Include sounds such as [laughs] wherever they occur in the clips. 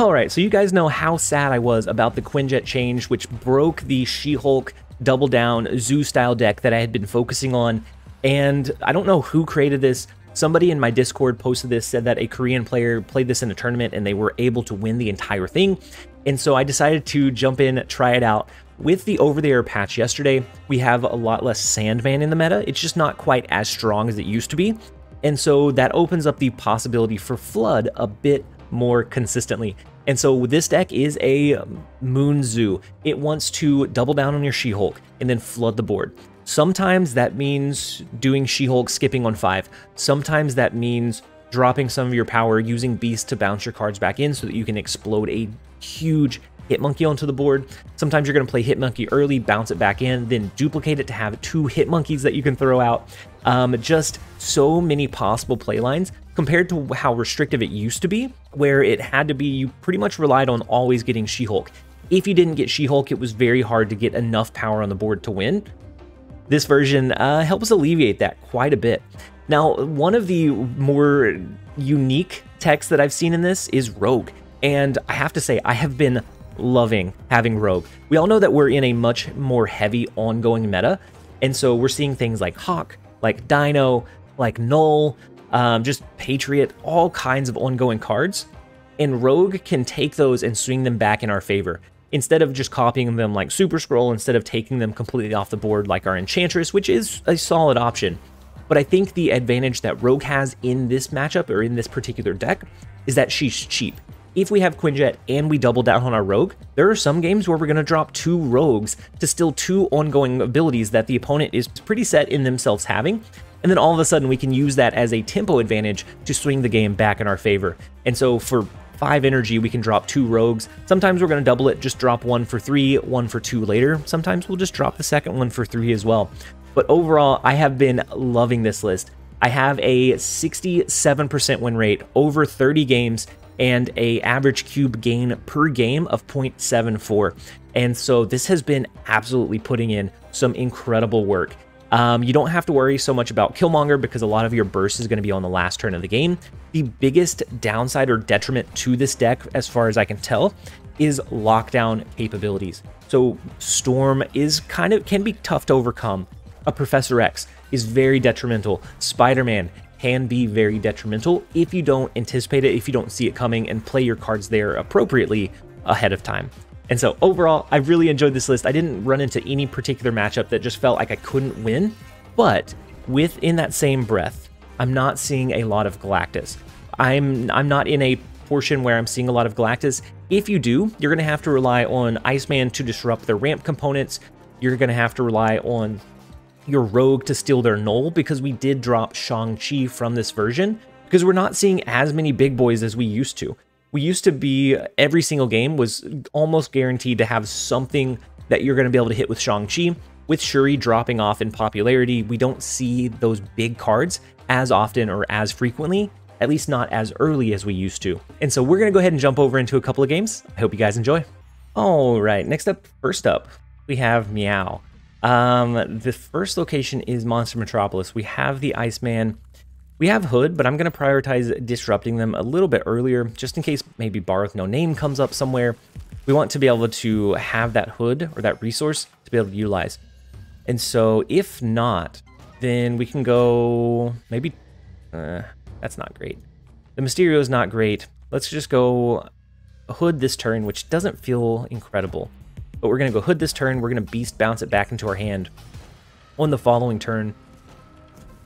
Alright, so you guys know how sad I was about the Quinjet change, which broke the She-Hulk double down zoo style deck that I had been focusing on. And I don't know who created this. Somebody in my Discord posted this, said that a Korean player played this in a tournament and they were able to win the entire thing. And so I decided to jump in, try it out. With the over the air patch yesterday, we have a lot less Sandman in the meta. It's just not quite as strong as it used to be. And so that opens up the possibility for Flood a bit more consistently. And so this deck is a Moon Zoo. It wants to double down on your She-Hulk and then flood the board. Sometimes that means doing She-Hulk skipping on 5. Sometimes that means dropping some of your power using Beast to bounce your cards back in so that you can explode a huge Hitmonkey onto the board. Sometimes you're going to play Hitmonkey early, bounce it back in, then duplicate it to have two Hitmonkeys that you can throw out. Um, just so many possible playlines compared to how restrictive it used to be, where it had to be, you pretty much relied on always getting She-Hulk. If you didn't get She-Hulk, it was very hard to get enough power on the board to win. This version uh, helps alleviate that quite a bit. Now, one of the more unique techs that I've seen in this is Rogue. And I have to say, I have been loving having Rogue. We all know that we're in a much more heavy ongoing meta, and so we're seeing things like Hawk, like Dino, like Null, um, just Patriot, all kinds of ongoing cards. And Rogue can take those and swing them back in our favor. Instead of just copying them like Super-Skrull, instead of taking them completely off the board like our Enchantress, which is a solid option. But I think the advantage that Rogue has in this matchup or in this particular deck is that she's cheap if we have Quinjet and we double down on our Rogue, there are some games where we're going to drop two Rogues to still two ongoing abilities that the opponent is pretty set in themselves having, and then all of a sudden we can use that as a tempo advantage to swing the game back in our favor. And so for 5 energy, we can drop two rogues. Sometimes we're going to double it, just drop one for 3, one for 2 later. Sometimes we'll just drop the second one for 3 as well. But overall, I have been loving this list. I have a 67% win rate over 30 games and a average cube gain per game of 0.74. And so this has been absolutely putting in some incredible work. Um, you don't have to worry so much about Killmonger because a lot of your burst is going to be on the last turn of the game. The biggest downside or detriment to this deck, as far as I can tell, is lockdown capabilities. So Storm is kind of can be tough to overcome. A Professor X is very detrimental. Spider-Man can be very detrimental if you don't anticipate it, if you don't see it coming, and play your cards there appropriately ahead of time. And so overall, I really enjoyed this list. I didn't run into any particular matchup that just felt like I couldn't win, but within that same breath, I'm not seeing a lot of Galactus. I'm I'm not in a portion where I'm seeing a lot of Galactus. If you do, you're going to have to rely on Iceman to disrupt their ramp components. You're going to have to rely on your rogue to steal their null because we did drop Shang-Chi from this version because we're not seeing as many big boys as we used to. We used to be, every single game was almost guaranteed to have something that you're going to be able to hit with Shang-Chi. With Shuri dropping off in popularity, we don't see those big cards as often or as frequently, at least not as early as we used to. And so we're going to go ahead and jump over into a couple of games. I hope you guys enjoy. All right, next up, first up, we have Meow. Um, the first location is Monster Metropolis. We have the Iceman. We have Hood, but I'm going to prioritize disrupting them a little bit earlier, just in case maybe Bar with No Name comes up somewhere. We want to be able to have that Hood or that resource to be able to utilize. And so if not, then we can go maybe... Uh, that's not great. The Mysterio is not great. Let's just go Hood this turn, which doesn't feel incredible. But we're going to go Hood this turn. We're going to Beast bounce it back into our hand on the following turn.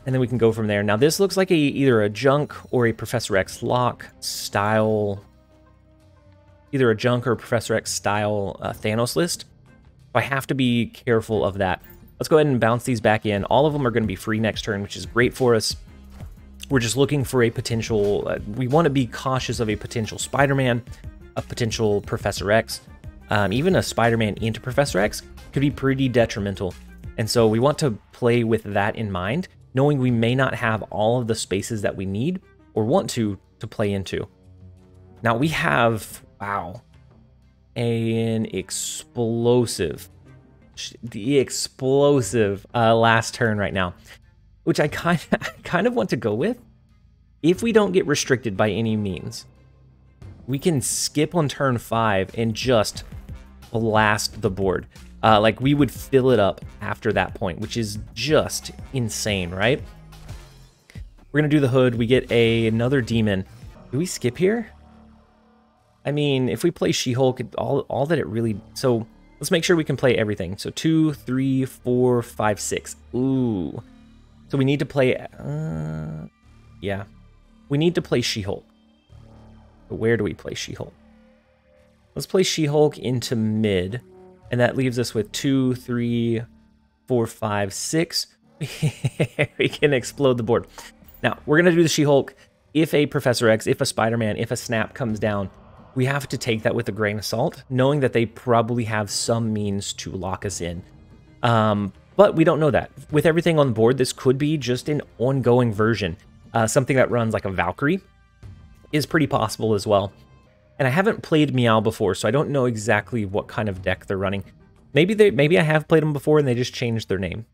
And then we can go from there. Now this looks like a either a Junk or a Professor X lock style... Either a Junk or Professor X style uh, Thanos list. So I have to be careful of that. Let's go ahead and bounce these back in. All of them are going to be free next turn, which is great for us. We're just looking for a potential... Uh, we want to be cautious of a potential Spider-Man, a potential Professor X, um, even a Spider-Man into Professor X could be pretty detrimental. And so we want to play with that in mind, knowing we may not have all of the spaces that we need or want to to play into. Now we have, wow, an explosive, the explosive uh, last turn right now, which I kind of, [laughs] kind of want to go with if we don't get restricted by any means. we can skip on turn five and just blast the board. Uh, like we would fill it up after that point, which is just insane, right? We're gonna do the hood. We get a another demon. Do we skip here? I mean, if we play She-Hulk, all all that it really so let's make sure we can play everything. So two, three, four, five, six. Ooh. So we need to play. Uh, yeah, we need to play She-Hulk. But where do we play She-Hulk? Let's play She-Hulk into mid, and that leaves us with two, three, four, five, six. [laughs] we can explode the board. Now, we're going to do the She-Hulk. If a Professor X, if a Spider-Man, if a Snap comes down, we have to take that with a grain of salt, knowing that they probably have some means to lock us in. Um, but we don't know that. With everything on board, this could be just an ongoing version. Uh, something that runs like a Valkyrie is pretty possible as well. And I haven't played Meow before, so I don't know exactly what kind of deck they're running. Maybe they maybe I have played them before and they just changed their name.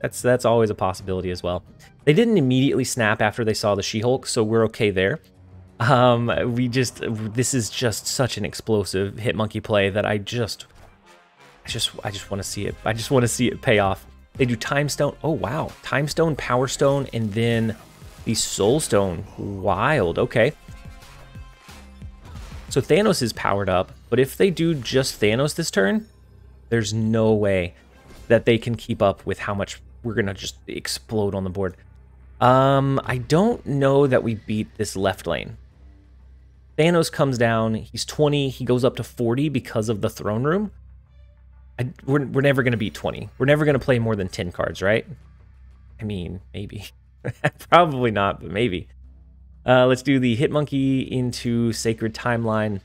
That's that's always a possibility as well. They didn't immediately snap after they saw the She-Hulk, so we're okay there. Um, we just this is just such an explosive hit monkey play that I just I just I just want to see it. I just want to see it pay off. They do Time Stone. Oh wow, Time Stone, Power Stone, and then the Soul Stone. Wild. Okay. So Thanos is powered up, but if they do just Thanos this turn, there's no way that they can keep up with how much we're going to just explode on the board. Um, I don't know that we beat this left lane. Thanos comes down, he's 20, he goes up to 40 because of the throne room. I, we're, we're never going to beat 20. We're never going to play more than 10 cards, right? I mean, maybe. [laughs] Probably not, but maybe. Uh, let's do the Hitmonkey into Sacred Timeline.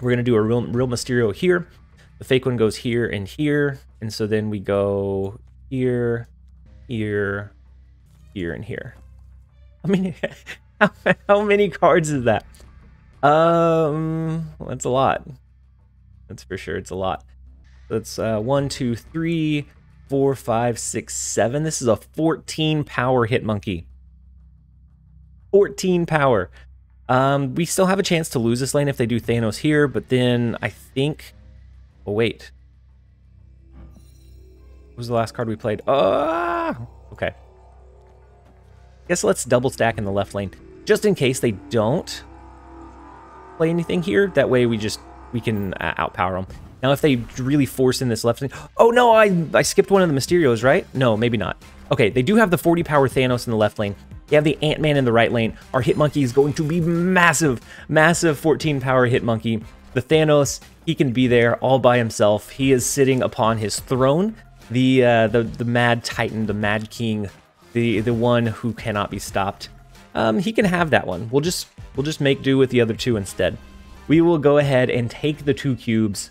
We're going to do a real, real Mysterio here. The fake one goes here and here. And so then we go here, here, here, and here. I mean, [laughs] how, how many cards is that? Um, well, that's a lot. That's for sure. It's a lot. That's uh, one, two, three, four, five, six, seven. This is a 14 power Hitmonkey. 14 power. Um, we still have a chance to lose this lane if they do Thanos here, but then I think... Oh, wait. What was the last card we played? Ah! Okay. Guess let's double stack in the left lane. Just in case they don't play anything here. That way we just... We can uh, outpower them. Now, if they really force in this left lane... Oh, no! I, I skipped one of the Mysterios, right? No, maybe not. Okay, they do have the 40 power Thanos in the left lane. They have the Ant-Man in the right lane. Our Hitmonkey is going to be massive, massive 14 power Hitmonkey. The Thanos, he can be there all by himself. He is sitting upon his throne. The uh, the the Mad Titan, the Mad King, the the one who cannot be stopped. Um, he can have that one. We'll just we'll just make do with the other two instead. We will go ahead and take the two cubes.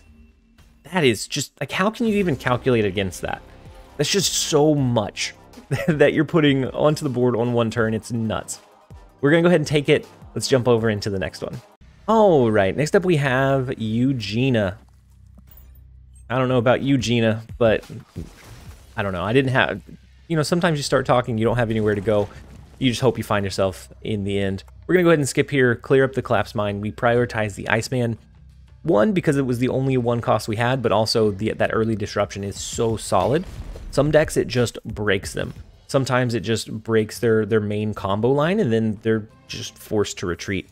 That is just like how can you even calculate against that? That's just so much. [laughs] that you're putting onto the board on one turn. It's nuts. We're going to go ahead and take it. Let's jump over into the next one. All right, next up we have Eugenia. I don't know about Eugenia, but I don't know. I didn't have, you know, sometimes you start talking, you don't have anywhere to go. You just hope you find yourself in the end. We're going to go ahead and skip here, clear up the collapse mine. We prioritize the Iceman. One, because it was the only one cost we had, but also the, that early disruption is so solid. Some decks, it just breaks them. Sometimes it just breaks their, their main combo line, and then they're just forced to retreat.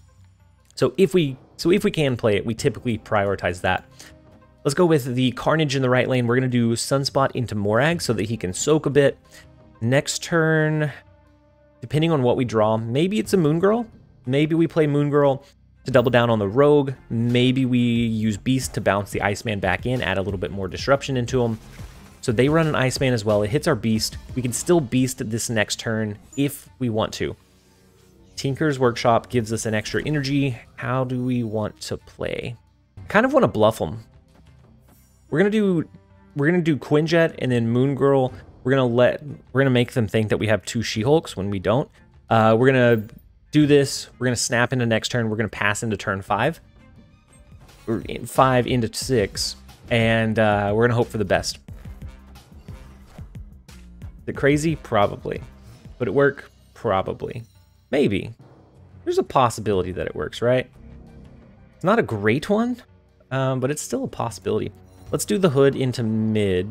So if we so if we can play it, we typically prioritize that. Let's go with the Carnage in the right lane. We're going to do Sunspot into Morag so that he can soak a bit. Next turn, depending on what we draw, maybe it's a Moon Girl. Maybe we play Moon Girl to double down on the Rogue. Maybe we use Beast to bounce the Iceman back in, add a little bit more disruption into him. So they run an Iceman as well. It hits our Beast. We can still Beast this next turn if we want to. Tinker's Workshop gives us an extra energy. How do we want to play? Kind of want to bluff them. We're gonna do we're gonna do Quinjet and then Moon Girl. We're gonna let we're gonna make them think that we have two She-Hulks when we don't. Uh, we're gonna do this. We're gonna snap into next turn. We're gonna pass into turn five, five into six, and uh, we're gonna hope for the best it crazy? Probably. Would it work? Probably. Maybe. There's a possibility that it works, right? It's not a great one, um, but it's still a possibility. Let's do the hood into mid.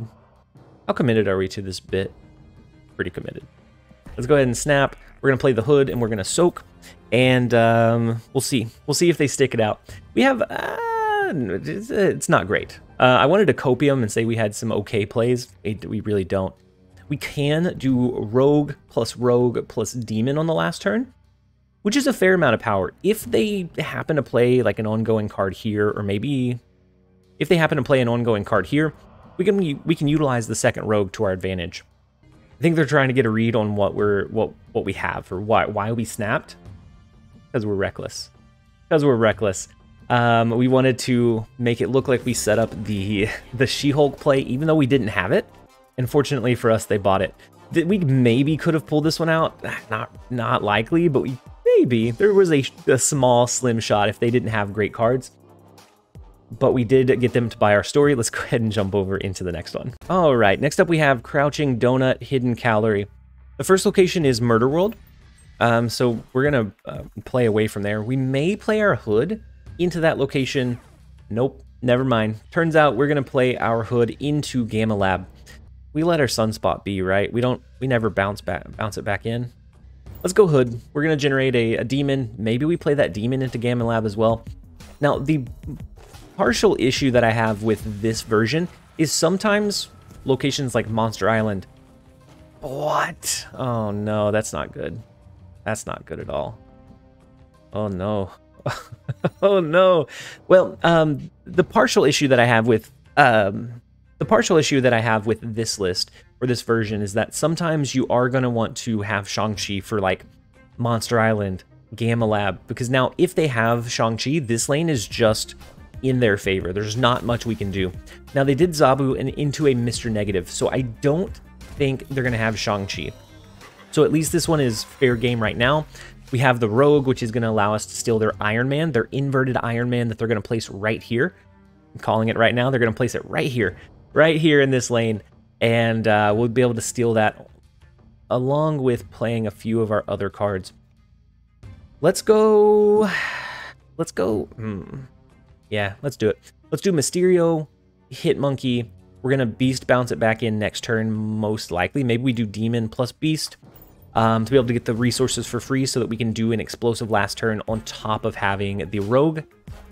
How committed are we to this bit? Pretty committed. Let's go ahead and snap. We're going to play the hood and we're going to soak. And um, we'll see. We'll see if they stick it out. We have... Uh, it's not great. Uh, I wanted to copium and say we had some okay plays. We really don't. We can do rogue plus rogue plus demon on the last turn, which is a fair amount of power. If they happen to play like an ongoing card here, or maybe if they happen to play an ongoing card here, we can we can utilize the second rogue to our advantage. I think they're trying to get a read on what we're what what we have or why why we snapped because we're reckless. Because we're reckless. Um, we wanted to make it look like we set up the [laughs] the She-Hulk play, even though we didn't have it. Unfortunately for us, they bought it. We maybe could have pulled this one out. Not not likely, but we maybe there was a, a small slim shot if they didn't have great cards. But we did get them to buy our story. Let's go ahead and jump over into the next one. All right, next up we have Crouching Donut Hidden Calorie. The first location is Murder World. Um, so we're gonna uh, play away from there. We may play our hood into that location. Nope, never mind. Turns out we're gonna play our hood into Gamma Lab. We let our sunspot be, right? We don't, we never bounce back, bounce it back in. Let's go hood. We're gonna generate a, a demon. Maybe we play that demon into Gamma Lab as well. Now, the partial issue that I have with this version is sometimes locations like Monster Island. What? Oh no, that's not good. That's not good at all. Oh no. [laughs] oh no. Well, um, the partial issue that I have with um, the partial issue that I have with this list or this version is that sometimes you are going to want to have Shang-Chi for like Monster Island, Gamma Lab, because now if they have Shang-Chi, this lane is just in their favor. There's not much we can do. Now they did Zabu and into a Mr. Negative, so I don't think they're going to have Shang-Chi. So at least this one is fair game right now. We have the Rogue, which is going to allow us to steal their Iron Man, their inverted Iron Man that they're going to place right here. I'm calling it right now. They're going to place it right here, right here in this lane. And uh, we'll be able to steal that along with playing a few of our other cards. Let's go... [sighs] Let's go... Hmm. Yeah, let's do it. Let's do Mysterio, Hit Monkey. We're going to Beast bounce it back in next turn, most likely. Maybe we do Demon plus Beast um, to be able to get the resources for free so that we can do an explosive last turn on top of having the rogue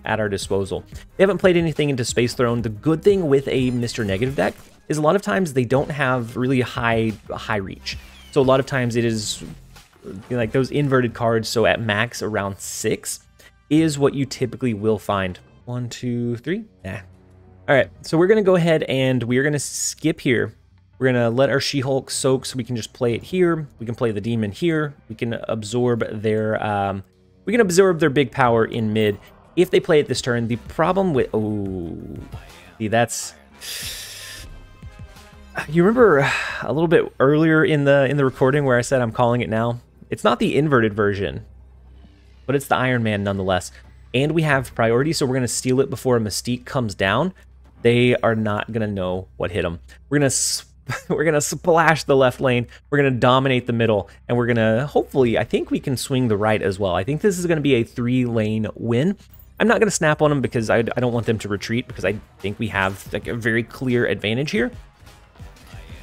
at our disposal. They haven't played anything into Space Throne. The good thing with a Mr. Negative deck is a lot of times they don't have really high high reach. So a lot of times it is like those inverted cards, so at max around six is what you typically will find. One, two, three. Yeah. All right, so we're gonna go ahead and we're gonna skip here we're going to let our She-Hulk soak so we can just play it here. We can play the demon here. We can absorb their um, we can absorb their big power in mid. If they play it this turn, the problem with oh see that's you remember a little bit earlier in the in the recording where I said I'm calling it now? It's not the inverted version, but it's the Iron Man nonetheless. And we have priority, so we're going to steal it before a Mystique comes down. They are not going to know what hit them. We're going [laughs] to we're going to splash the left lane. We're going to dominate the middle. And we're going to, hopefully, I think we can swing the right as well. I think this is going to be a three-lane win. I'm not going to snap on them because I, I, don't want them to retreat because I think we have like a very clear advantage here.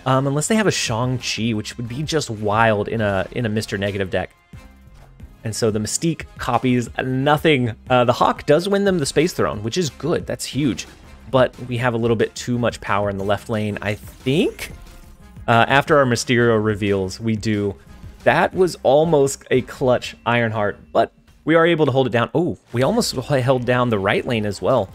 Um, unless they have a Shang-Chi, which would be just wild in a in a Mr. Negative deck. And so the Mystique copies nothing. Uh, the Hawk does win them the Space Throne, which is good. That's huge but we have a little bit too much power in the left lane, I think. Uh, after our Mysterio reveals, we do. That was almost a clutch Ironheart, but we are able to hold it down. Oh, we almost [laughs] held down the right lane as well.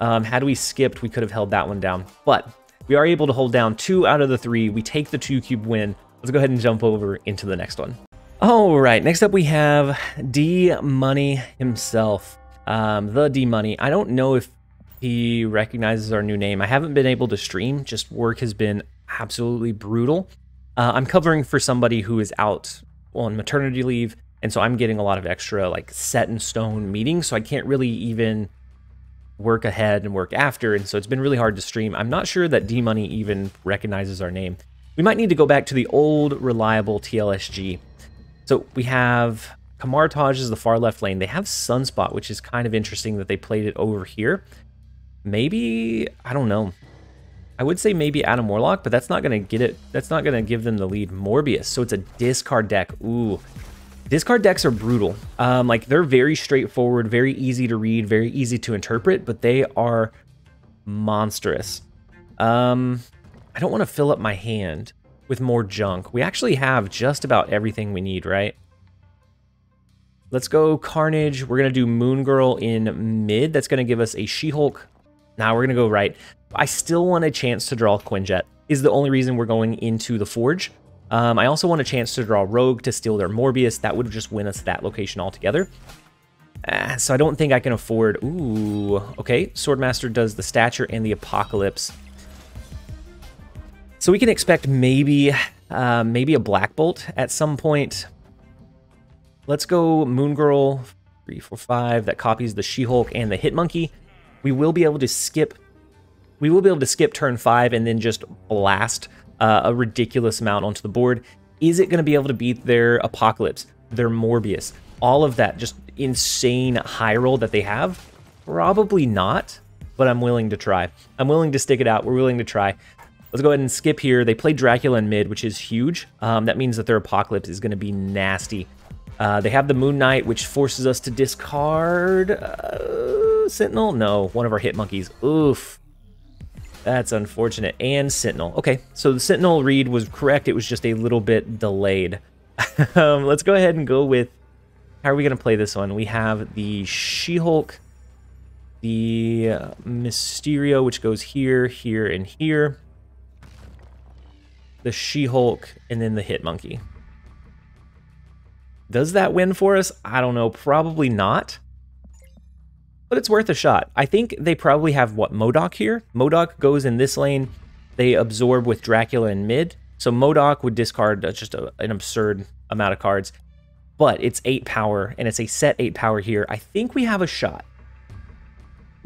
Um, had we skipped, we could have held that one down, but we are able to hold down two out of the three. We take the two cube win. Let's go ahead and jump over into the next one. All right, next up we have D Money himself. Um, the D Money. I don't know if he recognizes our new name. I haven't been able to stream, just work has been absolutely brutal. Uh, I'm covering for somebody who is out on maternity leave, and so I'm getting a lot of extra like set in stone meetings, so I can't really even work ahead and work after, and so it's been really hard to stream. I'm not sure that D-Money even recognizes our name. We might need to go back to the old reliable TLSG. So we have Kamar-Taj is the far left lane. They have Sunspot, which is kind of interesting that they played it over here. Maybe, I don't know. I would say maybe Adam Warlock, but that's not going to get it. That's not going to give them the lead. Morbius. So it's a discard deck. Ooh. Discard decks are brutal. Um, like they're very straightforward, very easy to read, very easy to interpret, but they are monstrous. Um, I don't want to fill up my hand with more junk. We actually have just about everything we need, right? Let's go Carnage. We're going to do Moon Girl in mid. That's going to give us a She-Hulk. Now we're going to go right. I still want a chance to draw Quinjet. Is the only reason we're going into the Forge. Um, I also want a chance to draw Rogue to steal their Morbius. That would just win us that location altogether. Uh, so I don't think I can afford... Ooh, okay. Swordmaster does the Stature and the Apocalypse. So we can expect maybe uh, maybe a Black Bolt at some point. Let's go Moon Girl, three, four, five. That copies the She-Hulk and the Hit Monkey. We will be able to skip. We will be able to skip turn five and then just blast uh, a ridiculous amount onto the board. Is it going to be able to beat their Apocalypse, their Morbius, all of that just insane high roll that they have? Probably not, but I'm willing to try. I'm willing to stick it out. We're willing to try. Let's go ahead and skip here. They play Dracula in mid, which is huge. Um, that means that their Apocalypse is going to be nasty. Uh, they have the Moon Knight, which forces us to discard... Uh, Sentinel? No, one of our hit monkeys. Oof. That's unfortunate. And Sentinel. Okay, so the Sentinel read was correct. It was just a little bit delayed. [laughs] um, let's go ahead and go with... How are we going to play this one? We have the She-Hulk, the uh, Mysterio, which goes here, here, and here the She-Hulk, and then the Hit Monkey. Does that win for us? I don't know. Probably not. But it's worth a shot. I think they probably have, what, MODOK here? MODOK goes in this lane. They absorb with Dracula in mid. So MODOK would discard uh, just a, an absurd amount of cards. But it's 8 power, and it's a set 8 power here. I think we have a shot.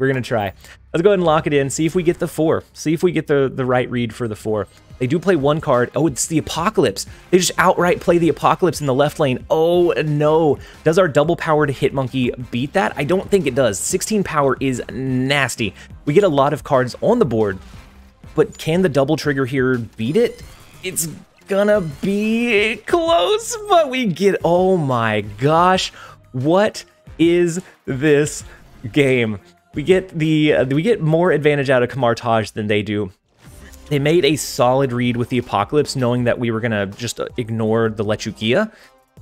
We're going to try. Let's go ahead and lock it in, see if we get the 4. See if we get the, the right read for the 4. They do play one card. Oh, it's the Apocalypse. They just outright play the Apocalypse in the left lane. Oh, no. Does our double powered Hit Monkey beat that? I don't think it does. 16 power is nasty. We get a lot of cards on the board, but can the double trigger here beat it? It's gonna be close, but we get... Oh my gosh. What is this game? We get the uh, we get more advantage out of Kamar-Taj than they do. They made a solid read with the Apocalypse, knowing that we were going to just ignore the Lechukia.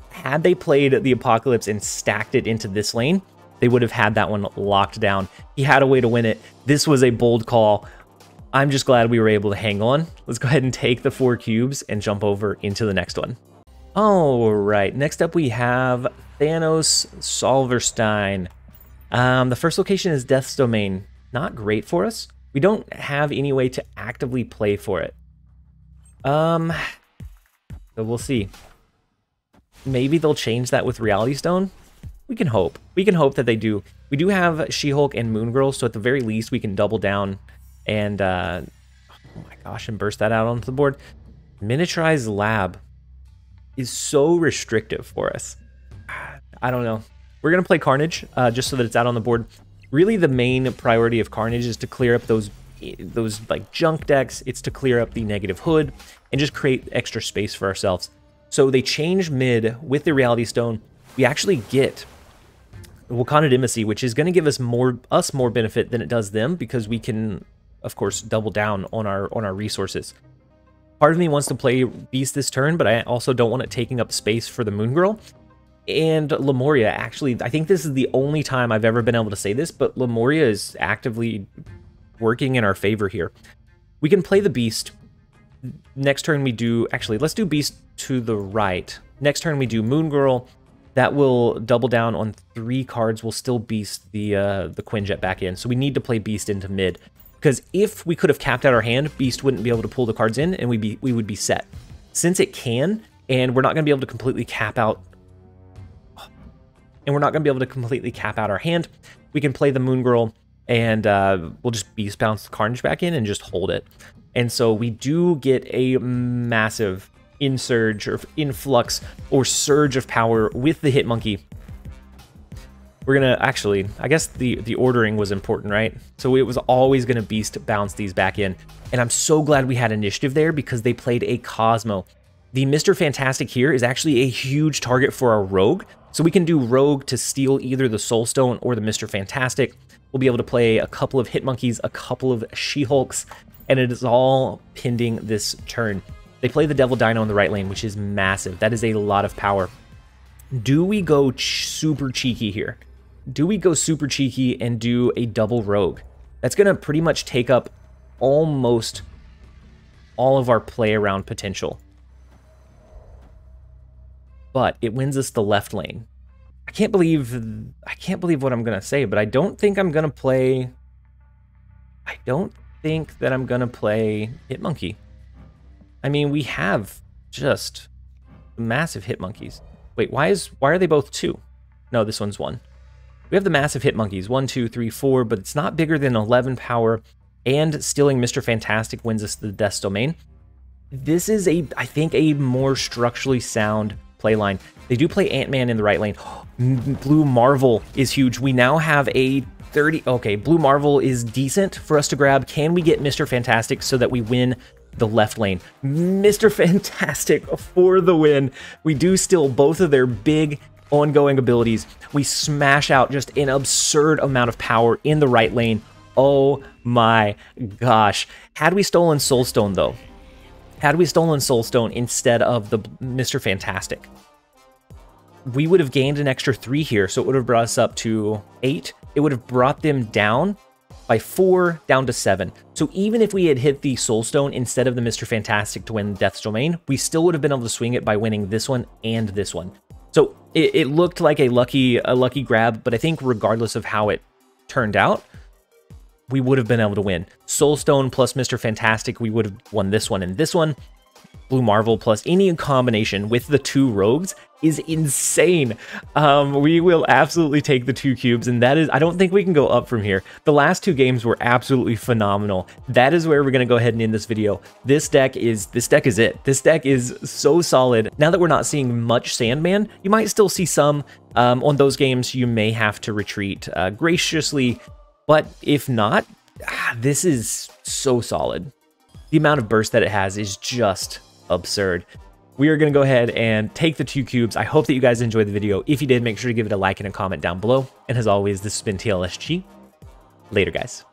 Had they played the Apocalypse and stacked it into this lane, they would have had that one locked down. He had a way to win it. This was a bold call. I'm just glad we were able to hang on. Let's go ahead and take the four cubes and jump over into the next one. All right, next up we have Thanos Solverstein. Um, the first location is Death's Domain. Not great for us. We don't have any way to actively play for it. Um, so we'll see. Maybe they'll change that with Reality Stone. We can hope. We can hope that they do. We do have She-Hulk and Moon Girl, so at the very least we can double down and, uh, oh my gosh, and burst that out onto the board. Miniaturized Lab is so restrictive for us. [sighs] I don't know. We're going to play Carnage, uh, just so that it's out on the board really the main priority of Carnage is to clear up those those like junk decks. It's to clear up the negative hood and just create extra space for ourselves. So they change mid with the Reality Stone. We actually get Wakanda Embassy, which is going to give us more us more benefit than it does them because we can, of course, double down on our on our resources. Part of me wants to play Beast this turn, but I also don't want it taking up space for the Moon Girl and Lemuria. Actually, I think this is the only time I've ever been able to say this, but Lemuria is actively working in our favor here. We can play the Beast. Next turn we do... Actually, let's do Beast to the right. Next turn we do Moon Girl. That will double down on three cards. We'll still Beast the, uh, the Quinjet back in. So we need to play Beast into mid. Because if we could have capped out our hand, Beast wouldn't be able to pull the cards in, and we'd be, we would be set. Since it can, and we're not going to be able to completely cap out and we're not going to be able to completely cap out our hand. We can play the Moon Girl, and uh, we'll just Beast Bounce the Carnage back in and just hold it. And so we do get a massive insurge or influx or surge of power with the Hitmonkey. We're gonna actually, I guess the the ordering was important, right? So it was always gonna beast bounce these back in, and I'm so glad we had initiative there because they played a Cosmo. The Mr. Fantastic here is actually a huge target for our Rogue, so we can do Rogue to steal either the Soul Stone or the Mr. Fantastic. We'll be able to play a couple of Hitmonkeys, a couple of She-Hulks, and it is all pending this turn. They play the Devil Dino in the right lane, which is massive. That is a lot of power. Do we go ch super cheeky here? Do we go super cheeky and do a double rogue? That's going to pretty much take up almost all of our play around potential. But it wins us the left lane. I can't believe I can't believe what I'm going to say, but I don't think I'm going to play I don't think that I'm to play Hitmonkey. I mean, we have just massive Hitmonkeys. Wait, why is why are they both two? No, this one's one. We have the massive Hitmonkeys, one, two, three, four, but it's not bigger than 11 power, and stealing Mr. Fantastic wins us the Death's Domain. This is a, I think, a more structurally sound playline. They do play Ant-Man in the right lane. [gasps] Blue Marvel is huge. We now have a 30, okay, Blue Marvel is decent for us to grab. Can we get Mr. Fantastic so that we win the left lane. Mr. [laughs] Fantastic for the win. We do steal both of their big ongoing abilities. We smash out just an absurd amount of power in the right lane. Oh my gosh. Had we stolen Soulstone though, had we stolen Soulstone instead of the Mr. Fantastic, we would have gained an extra three here, so it would have brought us up to eight. It would have brought them down by four down to seven. So even if we had hit the Soulstone instead of the Mr. Fantastic to win Death's Domain, we still would have been able to swing it by winning this one and this one. So it, it looked like a lucky a lucky grab, but I think regardless of how it turned out, we would have been able to win. Soulstone plus Mr. Fantastic, we would have won this one and this one. Blue Marvel plus any combination with the two rogues is insane. Um, we will absolutely take the two cubes, and that is, I don't think we can go up from here. The last two games were absolutely phenomenal. That is where we're going to go ahead and end this video. This deck is, this deck is it. This deck is so solid. Now that we're not seeing much Sandman, you might still see some. Um, on those games, you may have to retreat uh, graciously, but if not, ah, this is so solid. The amount of burst that it has is just absurd. We are going to go ahead and take the two cubes. I hope that you guys enjoyed the video. If you did, make sure to give it a like and a comment down below. And as always, this has been TLSG. Later, guys.